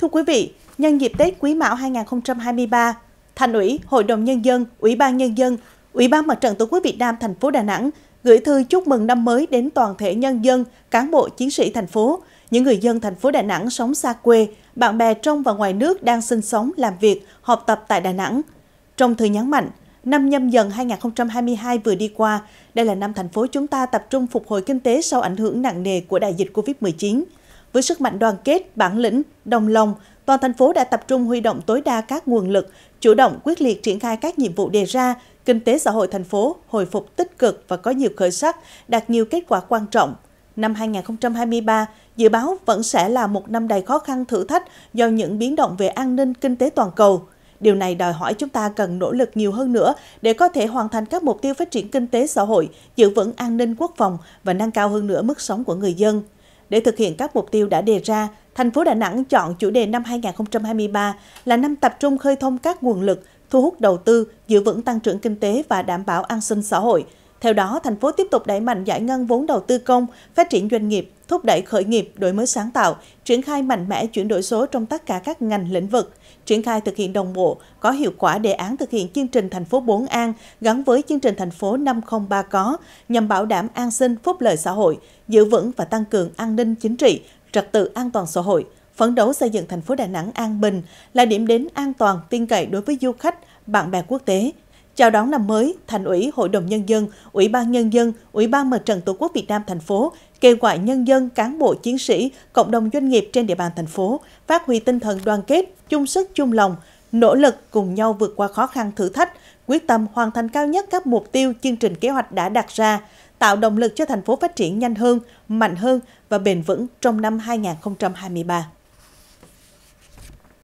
Thưa quý vị, nhân dịp Tết Quý Mão 2023, Thành ủy, Hội đồng Nhân dân, Ủy ban Nhân dân, Ủy ban Mặt trận Tổ quốc Việt Nam thành phố Đà Nẵng gửi thư chúc mừng năm mới đến toàn thể nhân dân, cán bộ chiến sĩ thành phố, những người dân thành phố Đà Nẵng sống xa quê, bạn bè trong và ngoài nước đang sinh sống, làm việc, học tập tại Đà Nẵng. Trong thư nhấn mạnh, năm nhâm dần 2022 vừa đi qua, đây là năm thành phố chúng ta tập trung phục hồi kinh tế sau ảnh hưởng nặng nề của đại dịch Covid-19. Với sức mạnh đoàn kết, bản lĩnh, đồng lòng, toàn thành phố đã tập trung huy động tối đa các nguồn lực, chủ động quyết liệt triển khai các nhiệm vụ đề ra, kinh tế xã hội thành phố hồi phục tích cực và có nhiều khởi sắc, đạt nhiều kết quả quan trọng. Năm 2023, dự báo vẫn sẽ là một năm đầy khó khăn thử thách do những biến động về an ninh kinh tế toàn cầu. Điều này đòi hỏi chúng ta cần nỗ lực nhiều hơn nữa để có thể hoàn thành các mục tiêu phát triển kinh tế xã hội, giữ vững an ninh quốc phòng và nâng cao hơn nữa mức sống của người dân. Để thực hiện các mục tiêu đã đề ra, thành phố Đà Nẵng chọn chủ đề năm 2023 là năm tập trung khơi thông các nguồn lực, thu hút đầu tư, giữ vững tăng trưởng kinh tế và đảm bảo an sinh xã hội. Theo đó, thành phố tiếp tục đẩy mạnh giải ngân vốn đầu tư công, phát triển doanh nghiệp, thúc đẩy khởi nghiệp, đổi mới sáng tạo, triển khai mạnh mẽ chuyển đổi số trong tất cả các ngành lĩnh vực, triển khai thực hiện đồng bộ, có hiệu quả đề án thực hiện chương trình thành phố 4 an gắn với chương trình thành phố 503 có nhằm bảo đảm an sinh phúc lợi xã hội, giữ vững và tăng cường an ninh chính trị, trật tự an toàn xã hội, phấn đấu xây dựng thành phố Đà Nẵng an bình là điểm đến an toàn tin cậy đối với du khách, bạn bè quốc tế, Chào đón năm mới, Thành ủy, Hội đồng Nhân dân, Ủy ban Nhân dân, Ủy ban Mặt trận Tổ quốc Việt Nam thành phố kêu gọi nhân dân, cán bộ chiến sĩ, cộng đồng doanh nghiệp trên địa bàn thành phố phát huy tinh thần đoàn kết, chung sức chung lòng, nỗ lực cùng nhau vượt qua khó khăn thử thách, quyết tâm hoàn thành cao nhất các mục tiêu chương trình kế hoạch đã đặt ra, tạo động lực cho thành phố phát triển nhanh hơn, mạnh hơn và bền vững trong năm 2023.